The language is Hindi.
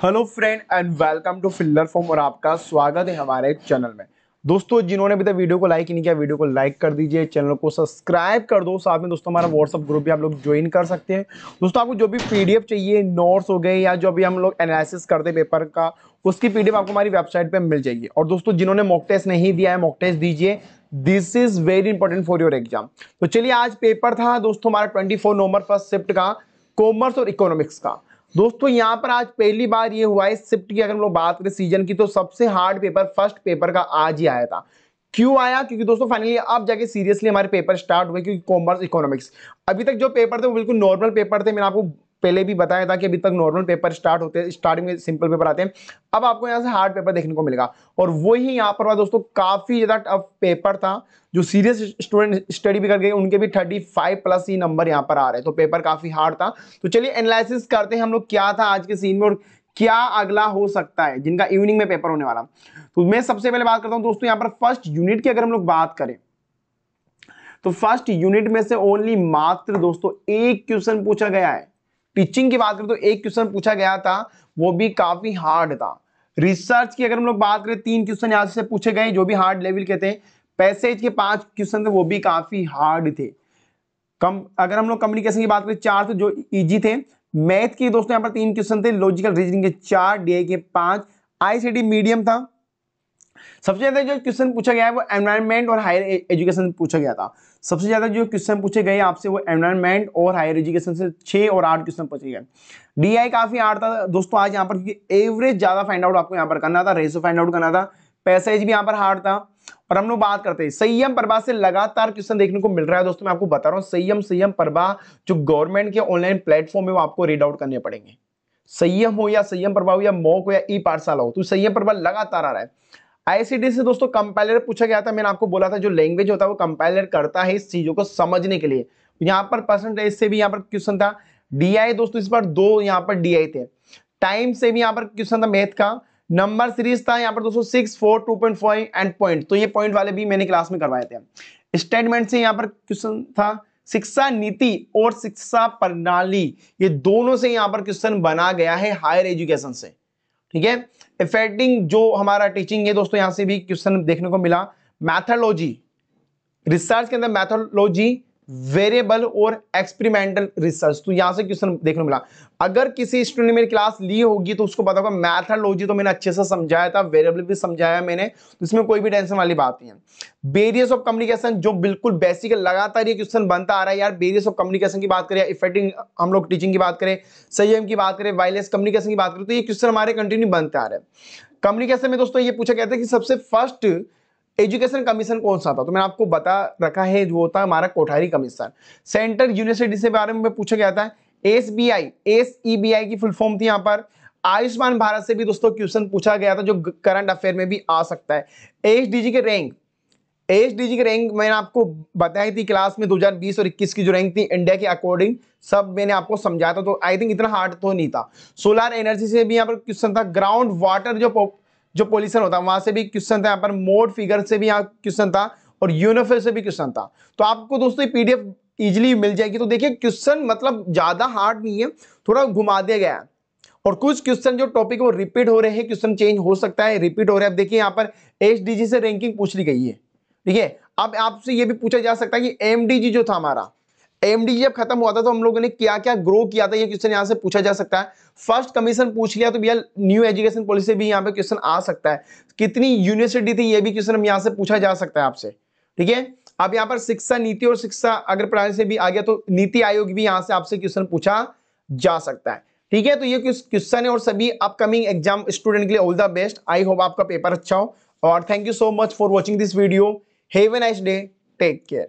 Hello friend and welcome to fielder form और आपका स्वागत है हमारे चैनल में। दोस्तों, जिन्होंने अभी तक वीडियो को लाइक नहीं किया, वीडियो को लाइक कर दीजिए, चैनल को सब्सक्राइब कर दो, साथ में दोस्तों हमारा व्हाट्सअप ग्रुप भी आप लोग ज्वाइन कर सकते हैं। दोस्तों, आपको जो भी पीडीएफ चाहिए नोट्स हो गए, या जो भी हम लोग एनालिसिस करते पेपर का, उसकी पीडीएफ आपको हमारी वेबसाइट पर मिल जाएगी। और दोस्तों, जिन्होंने मॉक टेस्ट नहीं दिया है मॉक टेस्ट दीजिए। This is very important for your exam तो चलिए, आज पेपर था, दोस्तों, हमारा ट्वेंटी नवंबर फ़र्स्ट शिफ्ट का कॉमर्स और इकोनॉमिक्स का। दोस्तों, यहाँ पर आज पहली बार ये हुआ है शिफ्ट की। अगर हम लोग बात करें सीज़न की तो सबसे हार्ड पेपर फ़र्स्ट पेपर का आज ही आया था। क्यों आया? क्योंकि दोस्तों फाइनली अब जाके सीरियसली हमारे पेपर स्टार्ट हुए, क्योंकि कॉमर्स इकोनॉमिक्स अभी तक जो पेपर थे, वो बिल्कुल नॉर्मल पेपर थे। मैंने आपको पहले भी बताया था कि अभी तक नॉर्मल पेपर स्टार्ट होते हैं स्टार्टिंग में सिंपल पेपर आते हैं। अब आपको यहाँ से हार्ड पेपर देखने को मिलेगा। और वही यहाँ पर दोस्तों, काफ़ी ज़्यादा टफ पेपर था, जो सीरियस स्टूडेंट स्टडी भी कर गए, उनके भी 35 प्लस ही नंबर यहाँ पर आ रहे तो पेपर काफ़ी हार्ड था। तो चलिए एनालिसिस करते हैं हम लोग, क्या था आज के सीन में और क्या अगला हो सकता है, जिनका इवनिंग में पेपर होने वाला। तो मैं सबसे पहले बात करता हूँ दोस्तों, यहाँ पर फ़र्स्ट यूनिट की अगर हम लोग बात करें तो फ़र्स्ट यूनिट में से ओनली मात्र दोस्तों, एक क्वेश्चन पूछा गया है। टीचिंग की बात करें तो एक क्वेश्चन पूछा गया था, वो भी काफ़ी हार्ड था। रिसर्च की अगर हम लोग बात करें, तीन क्वेश्चन यहाँ से पूछे गए, जो भी हार्ड लेवल के थे पैसेज के पाँच क्वेश्चन थे, वो भी काफ़ी हार्ड थे। कम, अगर हम लोग कम्युनिकेशन की बात करें, चार थे जो इजी थे मैथ के दोस्तों यहाँ पर तीन क्वेश्चन थे लॉजिकल रीजनिंग के चार डीआई के पाँच आईसीडी मीडियम था। सबसे ज़्यादा जो क्वेश्चन पूछा गया है वो एनवायरमेंट और हायर एजुकेशन पूछा गया था। सबसे ज़्यादा जो क्वेश्चन पूछे गए आपसे वो एनवायरमेंट और हायर एजुकेशन से छह और आठ क्वेश्चन पूछे गए। डीआई काफ़ी हार्ड था। दोस्तों, आज यहाँ पर क्योंकि एवरेज ज़्यादा फाइंड आउट आपको यहाँ पर करना था रेसो फाइंड आउट करना था। पैसेज भी यहाँ पर हार्ड था। और हम लोग बात करते हैं। संयम प्रभा से लगातार क्वेश्चन देखने को मिल रहा है। दोस्तों, मैं आपको बता रहा हूँ, संयम संयम प्रभा जो गवर्नमेंट के ऑनलाइन प्लेटफॉर्म है, वो आपको रीड आउट करने पड़ेंगे। संयम हो या संयम प्रभा हो या मॉक हो या ई पाठशाला हो तो संयम प्रभा लगातार आ रहा है। आईसीडी से दोस्तों कंपाइलर पूछा गया था, मैंने आपको बोला था जो लैंग्वेज होता है वो कंपाइलर करता है इस चीज़ों को समझने के लिए। यहाँ पर परसेंटेज से भी यहाँ पर क्वेश्चन था। डीआई दोस्तों इस बार दो यहाँ पर डीआई थे। टाइम से भी यहाँ पर क्वेश्चन था मैथ का। नंबर सीरीज़ था यहाँ पर दोस्तों six four two point five and point तो ये पॉइंट वाले भी मैंने क्लास में करवाए थे। स्टेटमेंट से यहाँ पर क्वेश्चन था। शिक्षा नीति और शिक्षा प्रणाली, ये दोनों से यहाँ पर क्वेश्चन बना गया है हायर एजुकेशन से। ठीक है? इफेक्टिंग जो हमारा टीचिंग है दोस्तों यहाँ से भी क्वेश्चन देखने को मिला। मैथोलॉजी रिसर्च के अंदर मैथोलॉजी वेरिएबल और एक्सपेरिमेंटल रिसर्च तो यहाँ से क्वेश्चन देखने मिला। अगर किसी स्टूडेंट ने मेरी क्लास ली होगी तो उसको पता होगा मैथोलॉजी तो मैंने अच्छे से समझाया था वेरिएबल भी समझाया मैंने तो इसमें कोई भी टेंशन वाली बात नहीं है। बेरियस ऑफ़ कम्युनिकेशन जो बिल्कुल बेसिक लगातार ये क्वेश्चन बनता आ रहा है यार बेरियस ऑफ़ कम्युनिकेशन की बात करें इफेक्टिंग हम लोग टीचिंग की बात करें, संयम की बात करें वायरलेस कम्युनिकेशन की बात करें तो ये क्वेश्चन हमारे कंटिन्यू बनते आ रहे हैं। कम्युनिकेशन में दोस्तों ये पूछा गया था कि सबसे फ़र्स्ट एजुकेशन कमीशन कौन सा था? तो मैंने आपको बता रखा है जो होता है हमारा कोठारी कमीशन। सेंट्रल यूनिवर्सिटी से बारे में पूछा गया था। S B I S E B I की फुल फॉर्म थी यहाँ पर। आयुष्मान भारत से भी दोस्तों क्वेश्चन पूछा गया था जो करंट अफेयर में भी आ सकता है। एच डी जी के रैंक। एच डी जी की रैंक मैंने आपको बताई थी क्लास में 2020 और 21 की जो रैंक थी इंडिया के अकॉर्डिंग। सब मैंने आपको समझाया था तो आई थिंक इतना हार्ड तो नहीं था। सोलर एनर्जी से भी यहाँ पर क्वेश्चन था। ग्राउंड वाटर जो जो पोल्यूशन होता है वहाँ से भी क्वेश्चन था, यहाँ पर मोड फिगर से भी यहाँ क्वेश्चन था और यूनिफर से भी क्वेश्चन था। तो आपको दोस्तों पीडीएफ इजिली मिल जाएगी। तो देखिए, क्वेश्चन मतलब ज़्यादा हार्ड नहीं है, थोड़ा घुमा दिया गया और कुछ क्वेश्चन जो टॉपिक वो रिपीट हो रहे हैं, क्वेश्चन चेंज हो सकता है रिपीट हो रहे हैं। अब देखिए, यहाँ पर एच से रैंकिंग पूछ ली गई है। ठीक है, अब आपसे ये भी पूछा जा सकता है कि एमडीजी जो था हमारा एमडी जब खत्म हुआ था तो हम लोगों ने क्या क्या ग्रो किया था, ये क्वेश्चन यहाँ से पूछा जा सकता है। फ़र्स्ट कमीशन पूछ लिया तो भैया न्यू एजुकेशन पॉलिसी भी यहाँ पे क्वेश्चन आ सकता है। कितनी यूनिवर्सिटी थी, ये भी क्वेश्चन हम यहाँ से पूछा जा सकता है आपसे। ठीक है? अब यहाँ पर शिक्षा नीति और शिक्षा अगर प्रणाली से भी आ गया तो नीति आयोग भी यहाँ से आपसे क्वेश्चन पूछा जा सकता है। ठीक है? तो ये क्वेश्चन है और सभी अपकमिंग एग्ज़ाम स्टूडेंट के लिए all the best I hope आपका पेपर अच्छा हो। और thank you so much for watching this video have a nice day take care